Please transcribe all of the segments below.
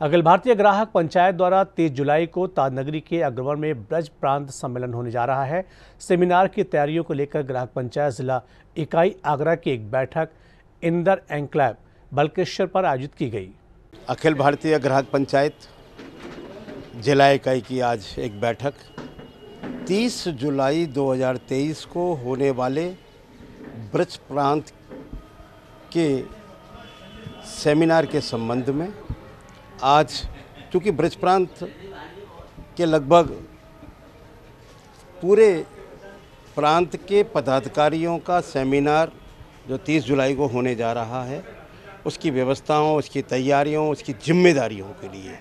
अखिल भारतीय ग्राहक पंचायत द्वारा 30 जुलाई को ताजनगरी के अग्रवर में ब्रज प्रांत सम्मेलन होने जा रहा है। सेमिनार की तैयारियों को लेकर ग्राहक पंचायत जिला इकाई आगरा की एक बैठक इंदर एंक्लैब बल्केश्वर पर आयोजित की गई। अखिल भारतीय ग्राहक पंचायत जिला इकाई की आज एक बैठक। 30 जुलाई 2023 को होने वाले ब्रज प्रांत के सेमिनार के संबंध में आज, चूँकि ब्रज प्रांत के लगभग पूरे प्रांत के पदाधिकारियों का सेमिनार जो 30 जुलाई को होने जा रहा है, उसकी व्यवस्थाओं, उसकी तैयारियों, उसकी जिम्मेदारियों के लिए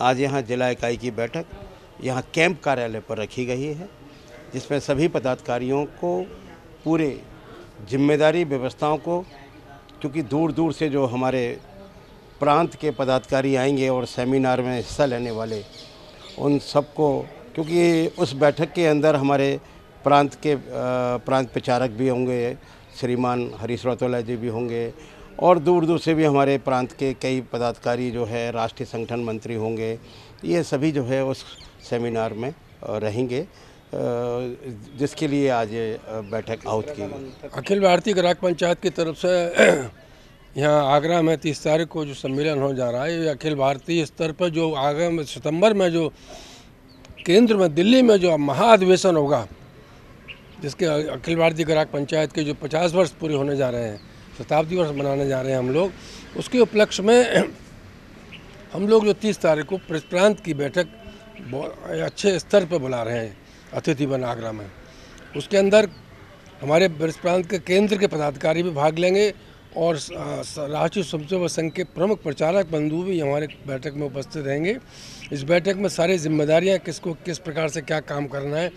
आज यहाँ जिला इकाई की बैठक, यहाँ कैंप कार्यालय पर रखी गई है, जिसमें सभी पदाधिकारियों को पूरे ज़िम्मेदारी, व्यवस्थाओं को, क्योंकि दूर दूर से जो हमारे प्रांत के पदाधिकारी आएँगे और सेमिनार में हिस्सा लेने वाले उन सबको, क्योंकि उस बैठक के अंदर हमारे प्रांत के प्रांत प्रचारक भी होंगे, श्रीमान हरीश रौतोला जी भी होंगे, और दूर दूर से भी हमारे प्रांत के कई पदाधिकारी जो है, राष्ट्रीय संगठन मंत्री होंगे, ये सभी जो है उस सेमिनार में रहेंगे जिसके लिए आज बैठक आउट की अखिल भारतीय ग्राहक पंचायत की तरफ़ से यहाँ आगरा में तीस तारीख को जो सम्मेलन हो जा रहा है, ये अखिल भारतीय स्तर पर जो आगरा में, सितंबर में जो केंद्र में, दिल्ली में जो महाधिवेशन होगा, जिसके अखिल भारतीय ग्राहक पंचायत के जो 50 वर्ष पूरे होने जा रहे हैं, शताब्दी वर्ष मनाने जा रहे हैं हम लोग, उसके उपलक्ष्य में हम लोग जो तीस तारीख को प्रांत की बैठक अच्छे स्तर पर बुला रहे हैं, अतिथि वन आगरा में। उसके अंदर हमारे प्रांत के केंद्र के पदाधिकारी भी भाग लेंगे और राष्ट्रीय स्वयंसेवक संघ के प्रमुख प्रचारक बंधु भी हमारे बैठक में उपस्थित रहेंगे। इस बैठक में सारी जिम्मेदारियाँ किसको, किस प्रकार से क्या काम करना है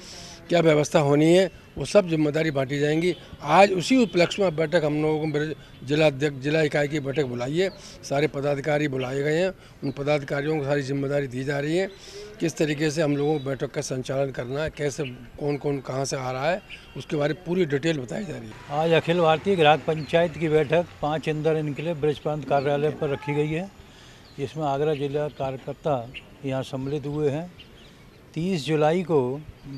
क्या व्यवस्था होनी है, वो सब ज़िम्मेदारी बांटी जाएँगी। आज उसी उपलक्ष्य में बैठक हम लोगों को जिला अध्यक्ष, जिला इकाई की बैठक बुलाई है। सारे पदाधिकारी बुलाए गए हैं। उन पदाधिकारियों को सारी ज़िम्मेदारी दी जा रही है किस तरीके से हम लोगों को बैठक का संचालन करना है, कैसे कौन कौन कहाँ से आ रहा है, उसके बारे में पूरी डिटेल बताई जा रही है। आज अखिल भारतीय ग्राहक पंचायत की बैठक पाँच इंदर इनके लिए ब्रज प्रांत कार्यालय पर रखी गई है। इसमें आगरा जिला कार्यकर्ता यहाँ सम्मिलित हुए हैं। तीस जुलाई को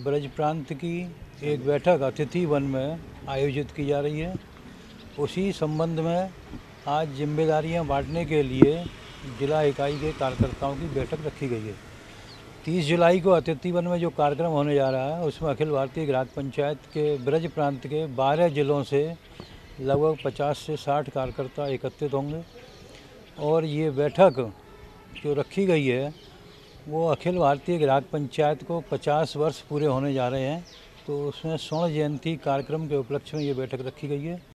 ब्रज प्रांत की एक बैठक अतिथि वन में आयोजित की जा रही है। उसी संबंध में आज जिम्मेदारियाँ बांटने के लिए जिला इकाई के कार्यकर्ताओं की बैठक रखी गई है। तीस जुलाई को अतिथि वन में जो कार्यक्रम होने जा रहा है, उसमें अखिल भारतीय ग्राहक पंचायत के ब्रज प्रांत के बारह जिलों से लगभग पचास से साठ कार्यकर्ता एकत्रित होंगे। और ये बैठक जो रखी गई है वो अखिल भारतीय ग्राहक पंचायत को 50 वर्ष पूरे होने जा रहे हैं तो उसमें स्वर्ण जयंती कार्यक्रम के उपलक्ष्य में ये बैठक रखी गई है।